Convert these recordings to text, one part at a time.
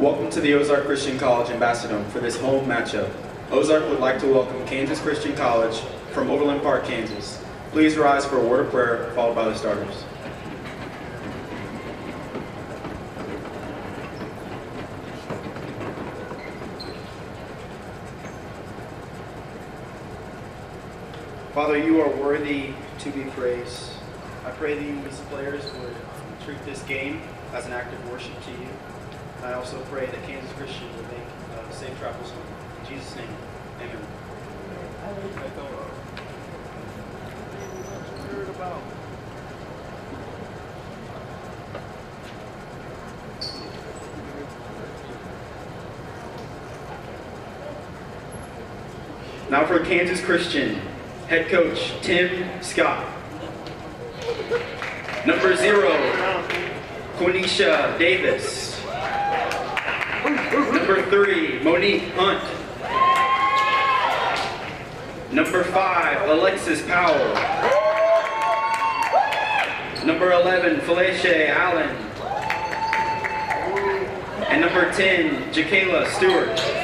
Welcome to the Ozark Christian College Ambassador for this home matchup. Ozark would like to welcome Kansas Christian College from Overland Park, Kansas. Please rise for a word of prayer followed by the starters. Father, you are worthy to be praised. I pray that these players would treat this game as an act of worship to you. I also pray that Kansas Christian will make uh, safe travels home. In Jesus' name, amen. Now for Kansas Christian, head coach Tim Scott. Number zero, Quenisha Davis. Three, Monique Hunt. Number five, Alexis Powell. Number 11, Felicia Allen. And number 10, Jacayla Stewart.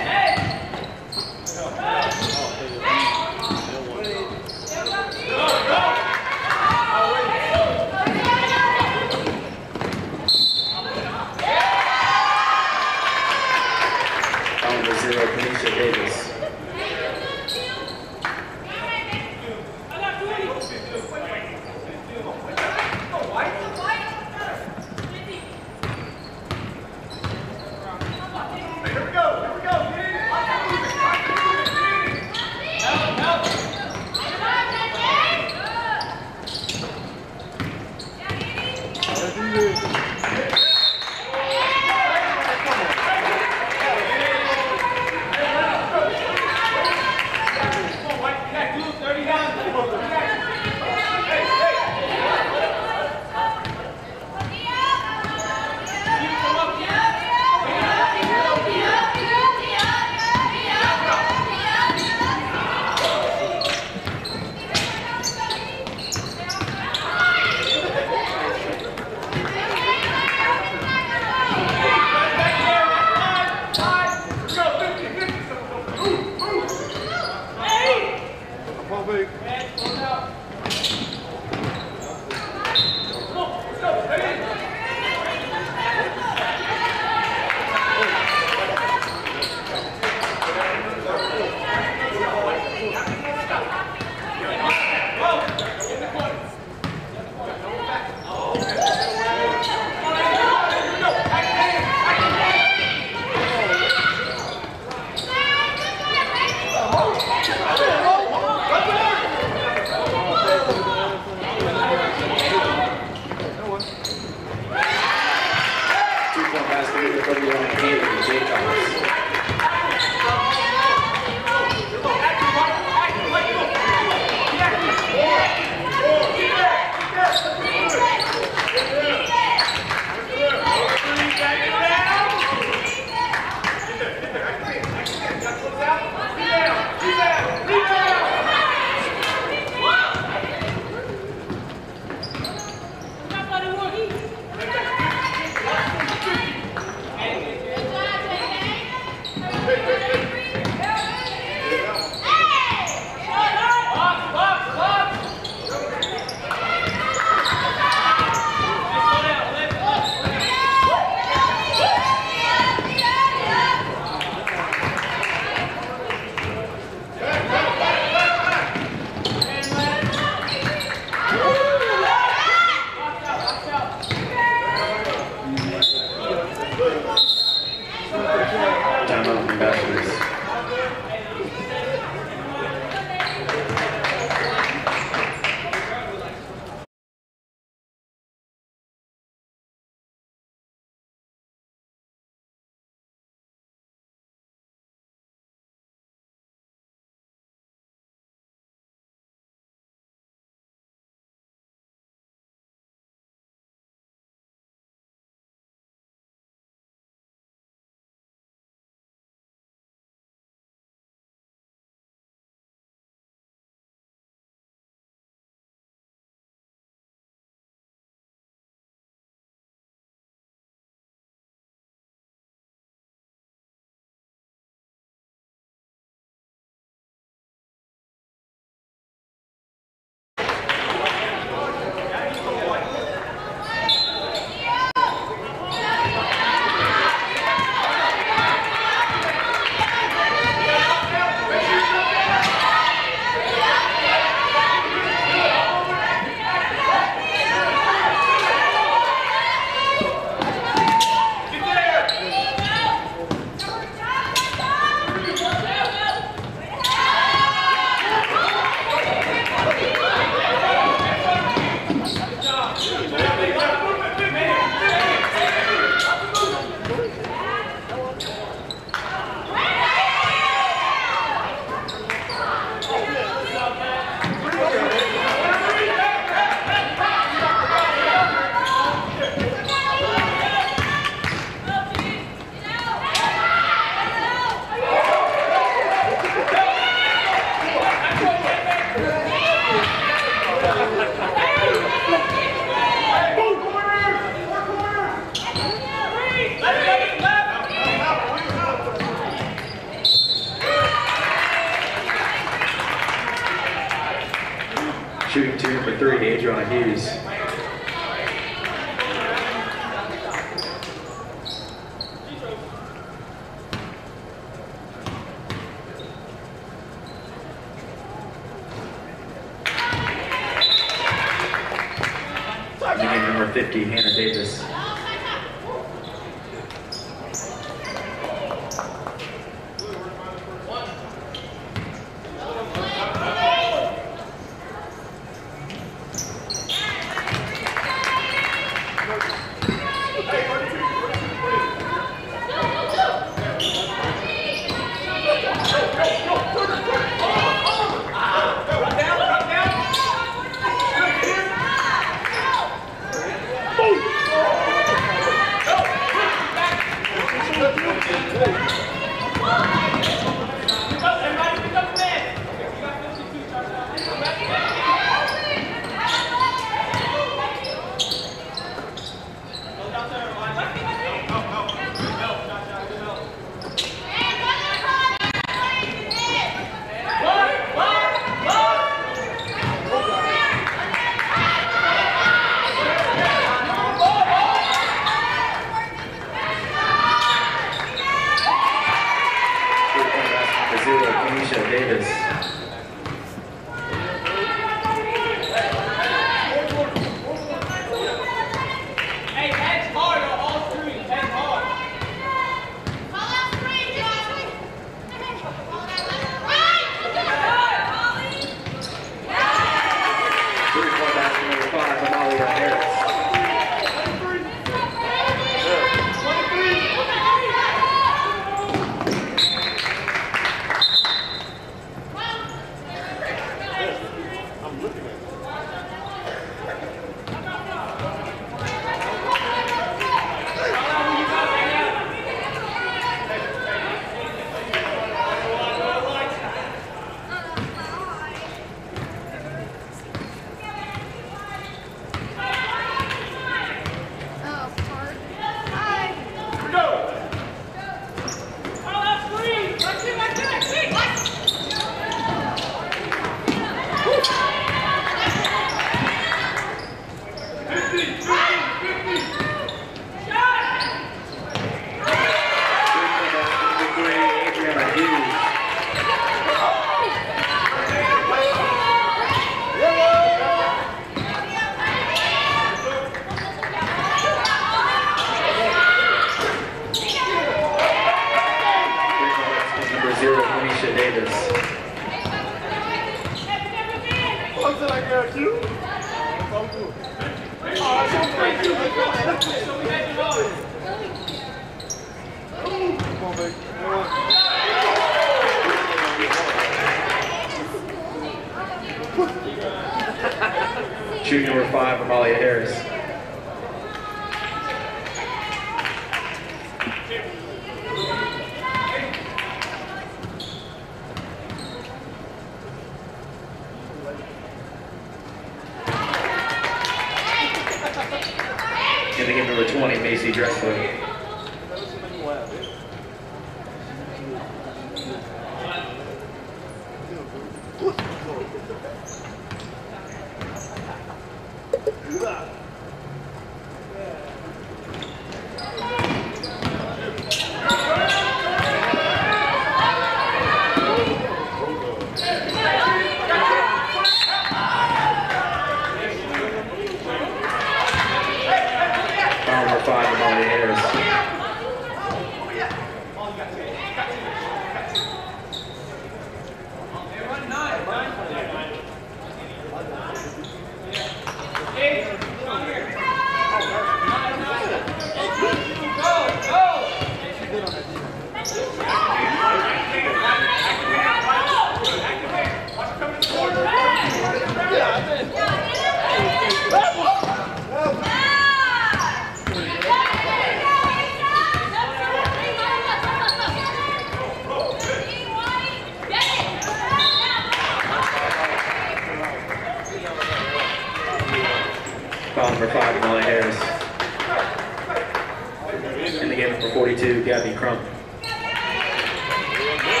Foul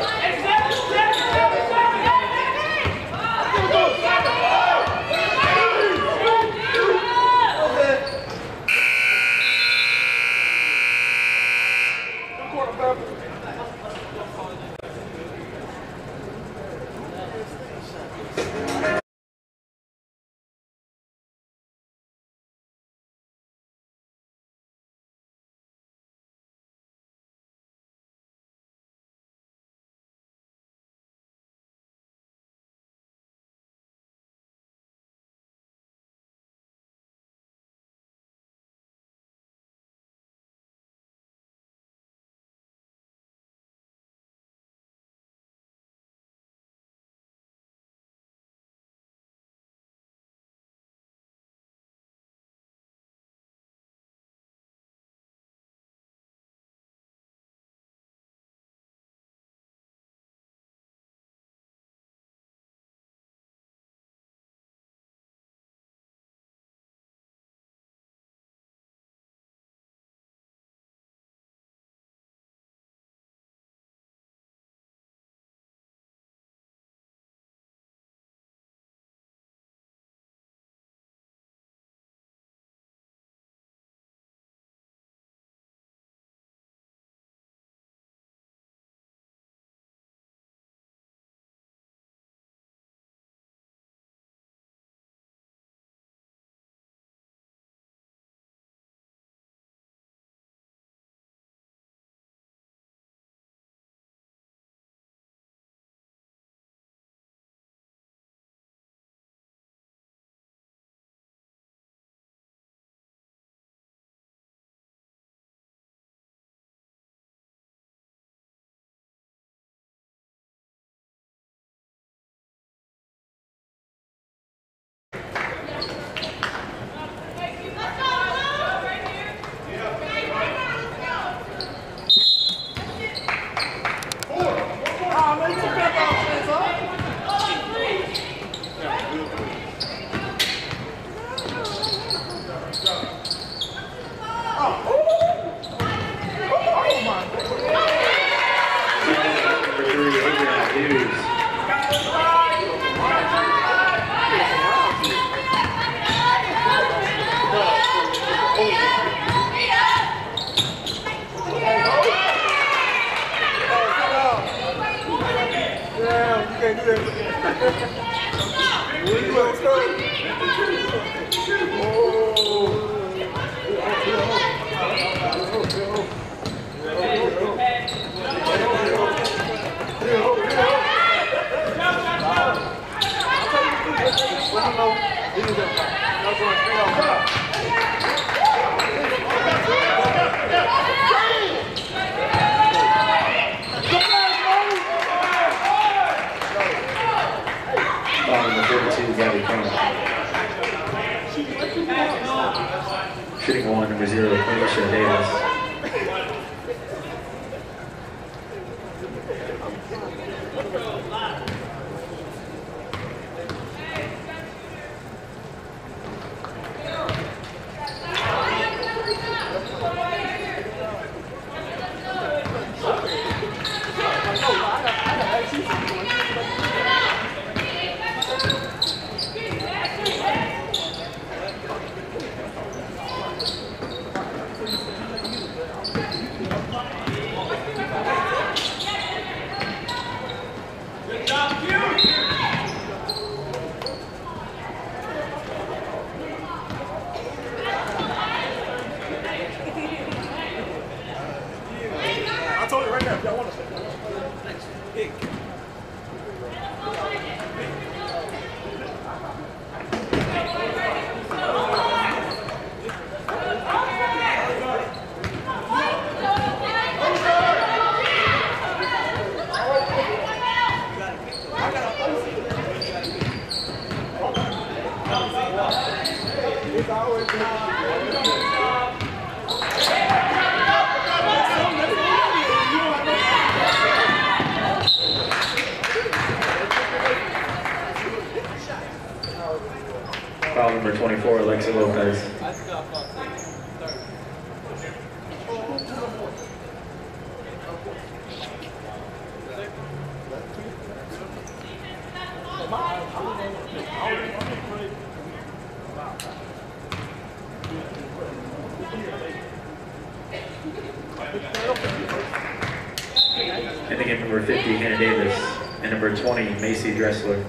Number 20,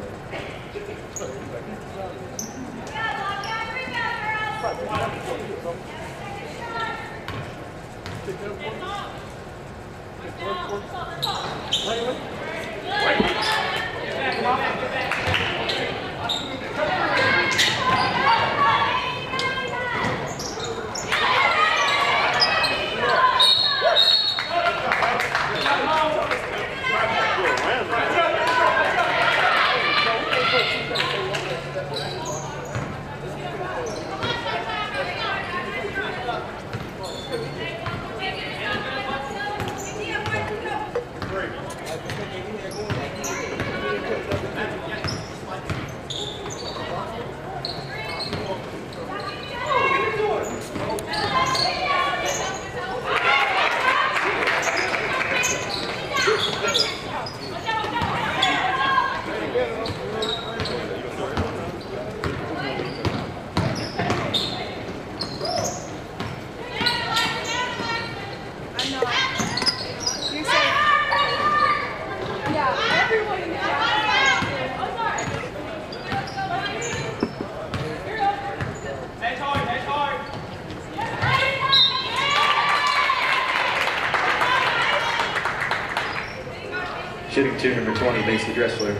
20, Macy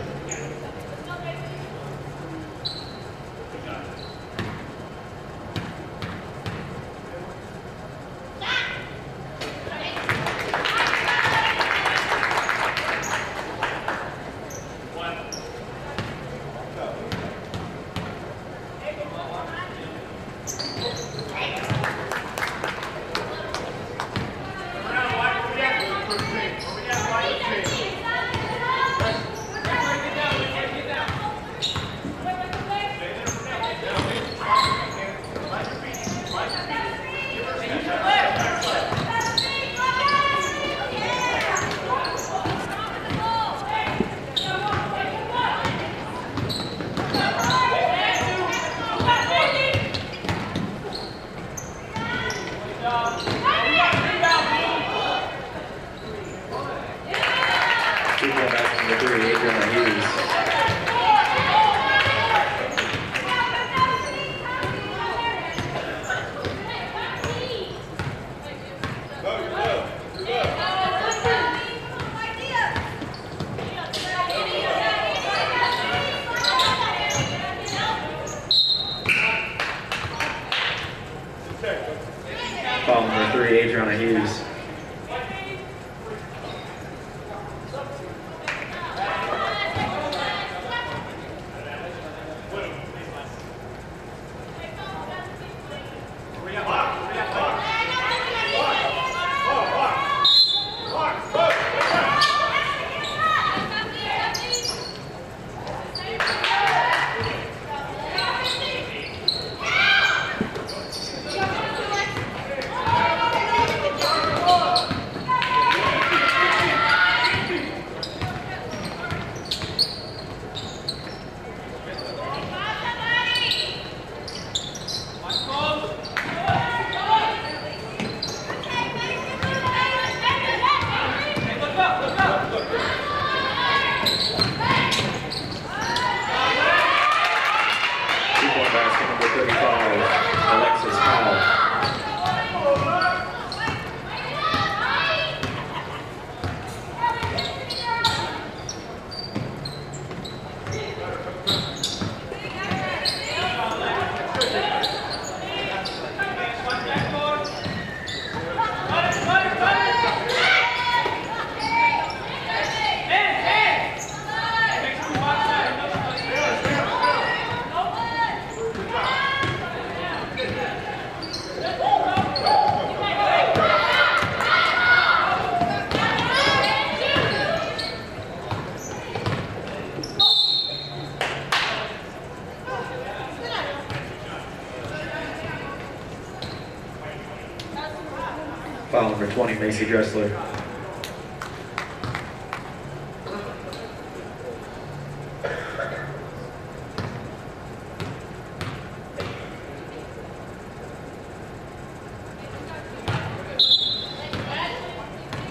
Nancy Dressler.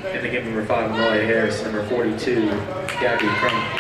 And to give number five, Molly Harris, number 42, Gabby Crump.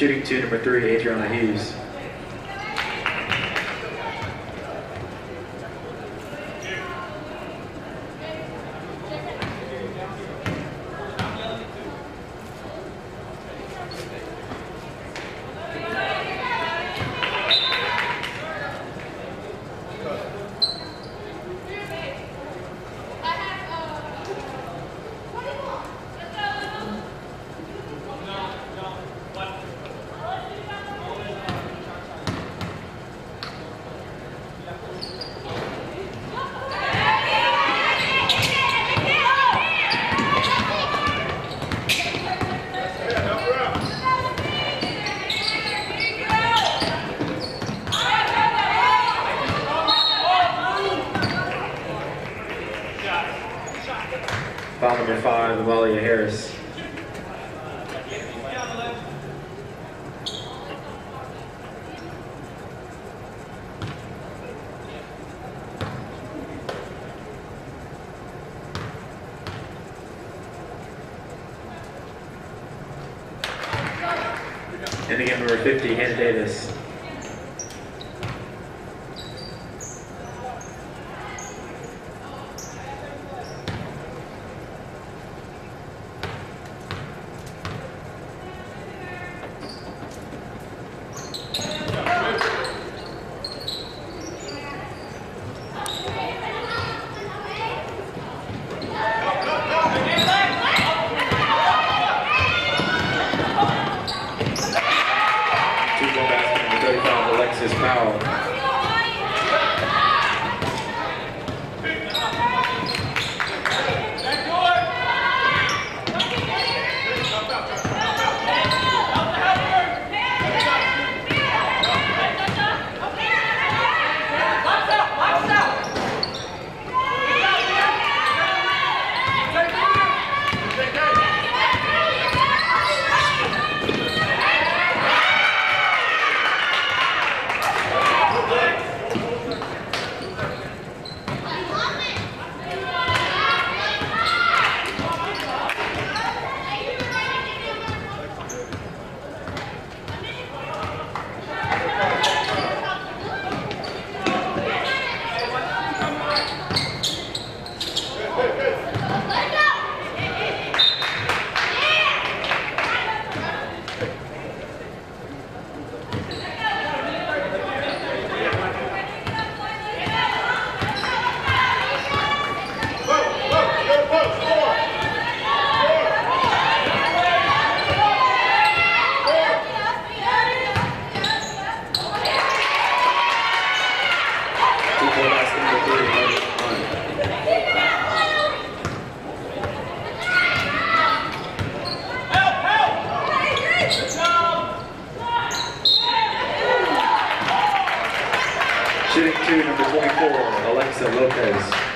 Shooting two, number three, Adriana Hughes. Lucas.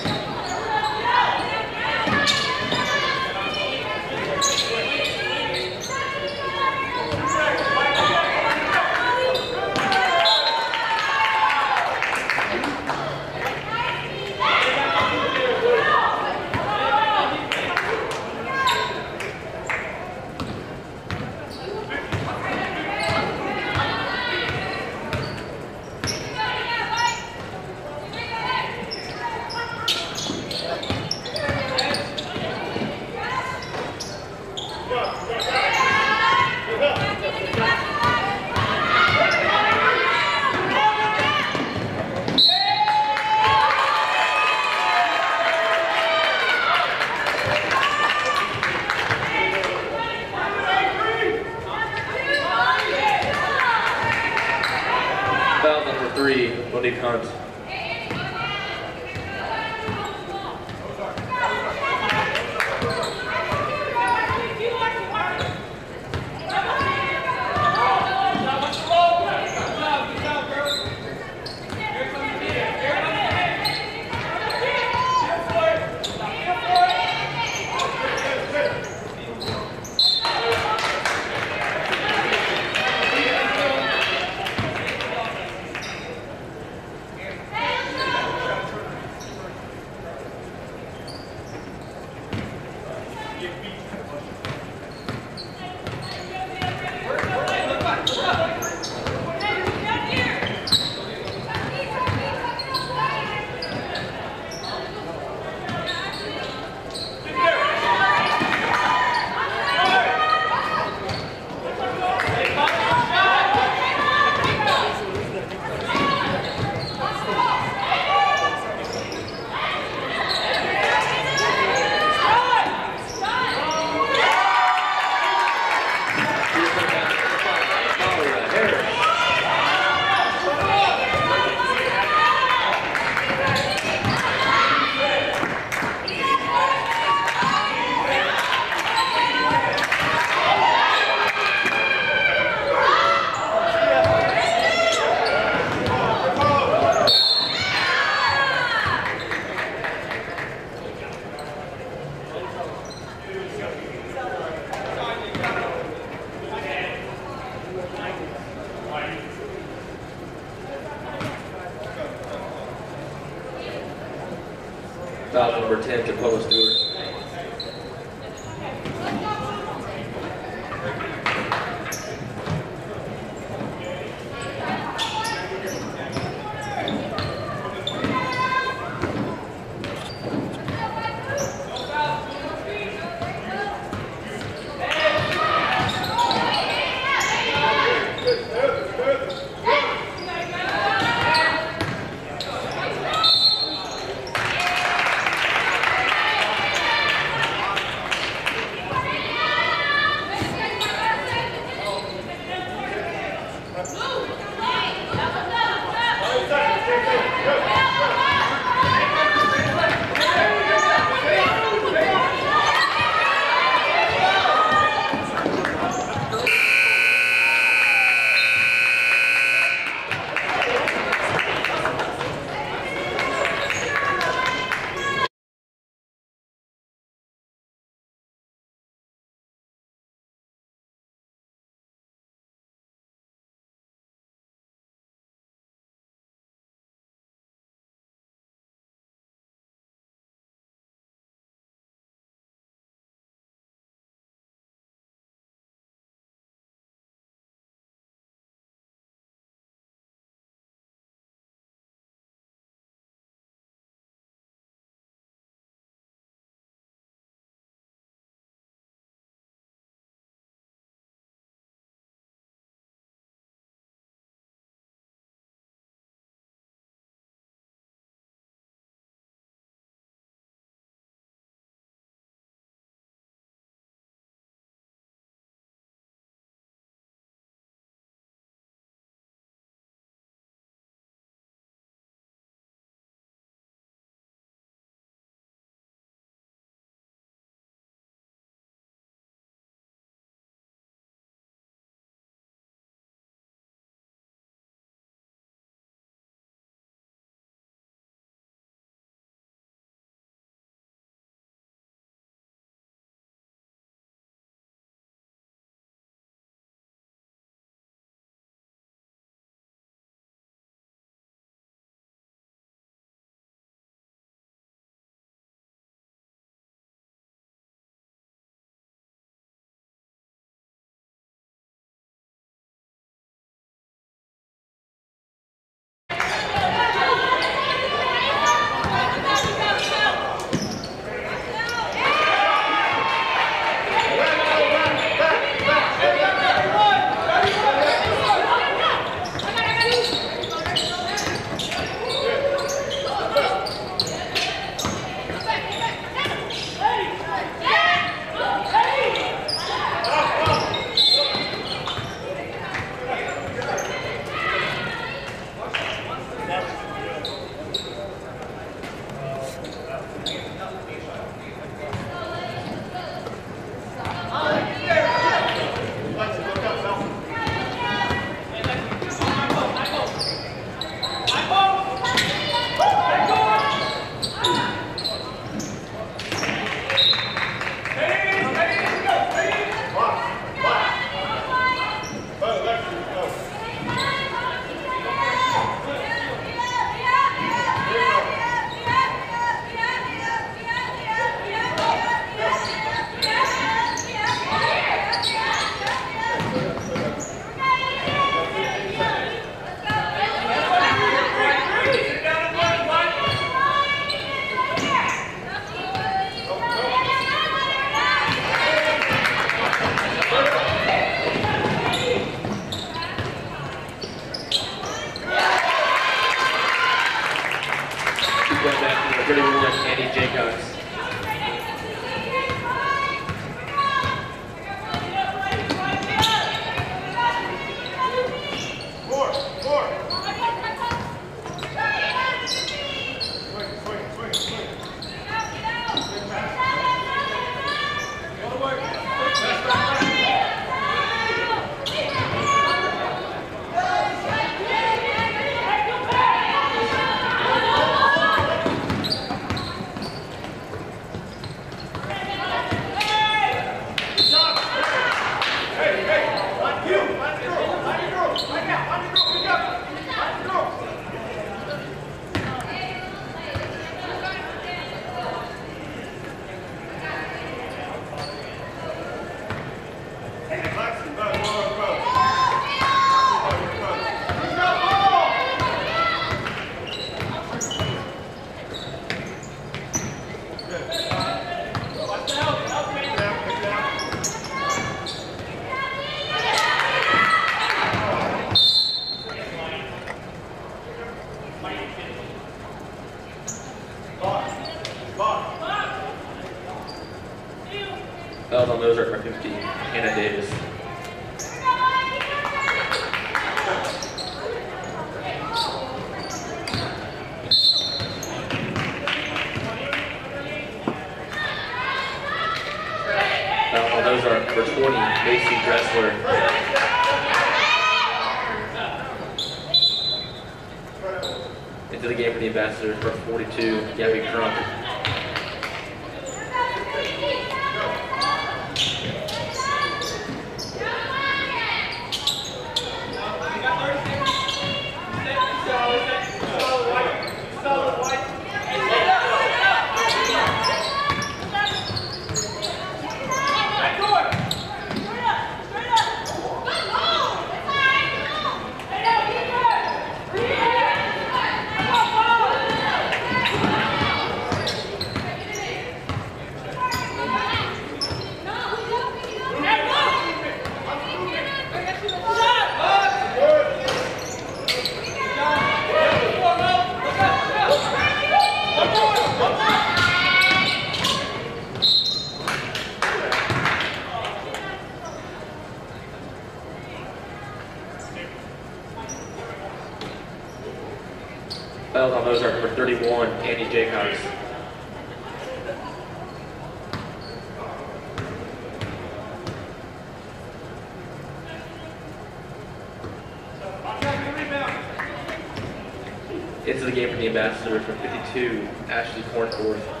into the game for the ambassador for 52, Ashley Cornforth.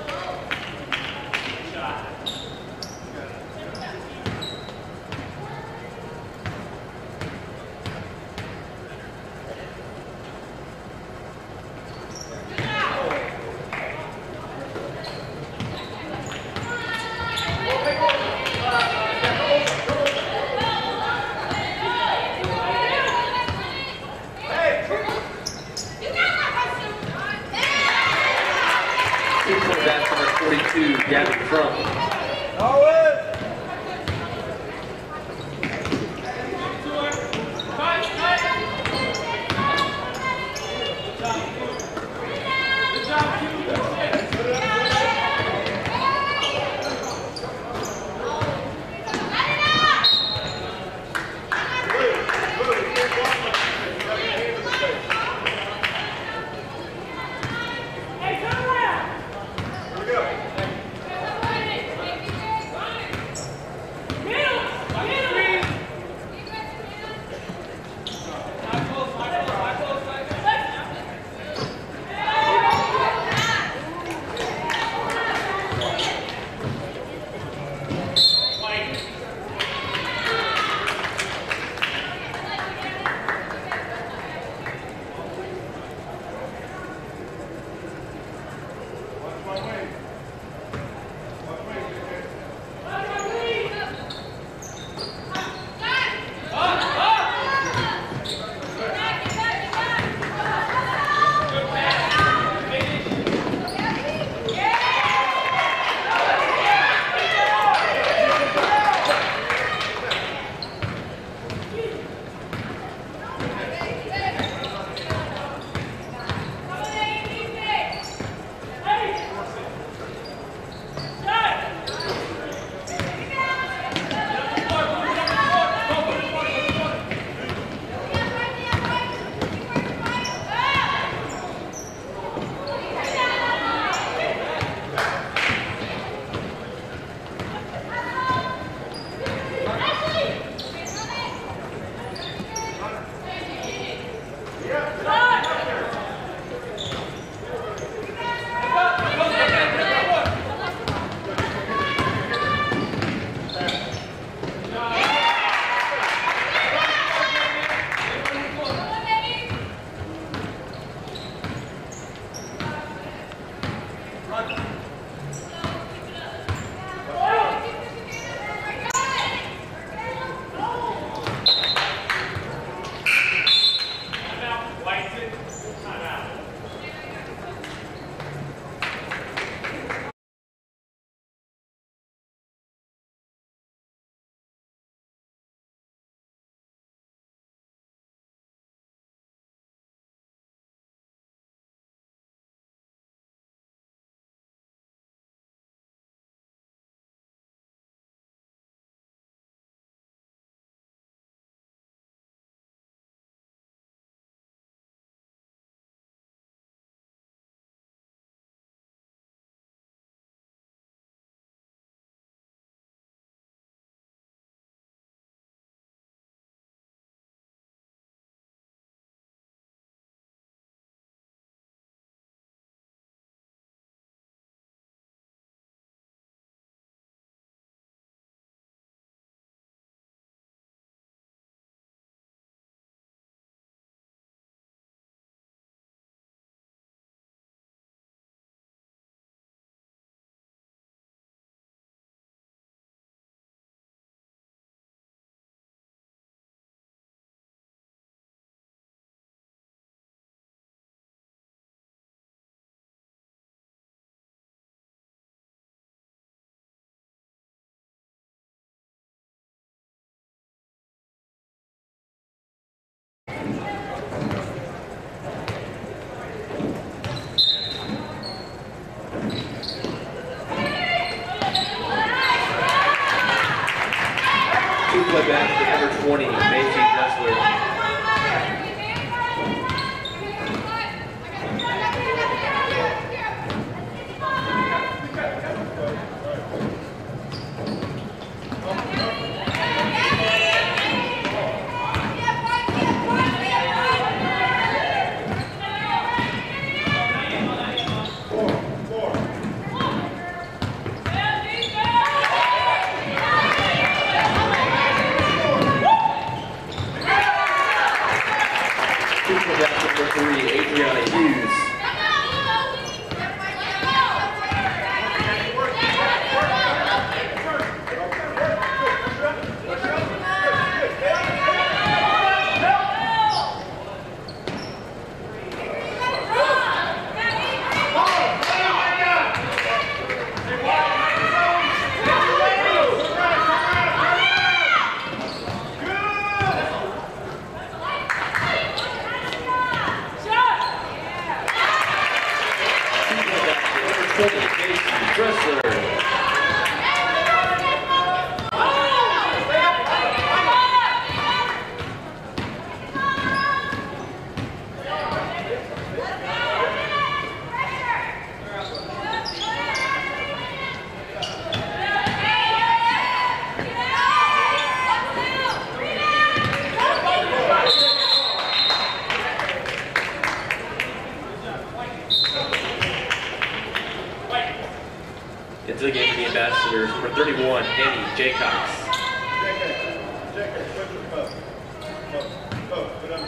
Into the game for the Ambassadors, number 31, Annie Jaycox.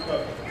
Two-point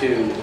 Uh,